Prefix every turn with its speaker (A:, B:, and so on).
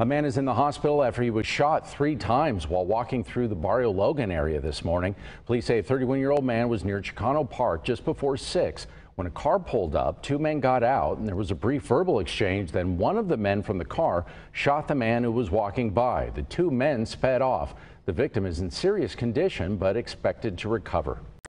A: A man is in the hospital after he was shot three times while walking through the Barrio Logan area this morning. Police say a 31-year-old man was near Chicano Park just before 6 when a car pulled up. Two men got out and there was a brief verbal exchange. Then one of the men from the car shot the man who was walking by. The two men sped off. The victim is in serious condition but expected to recover.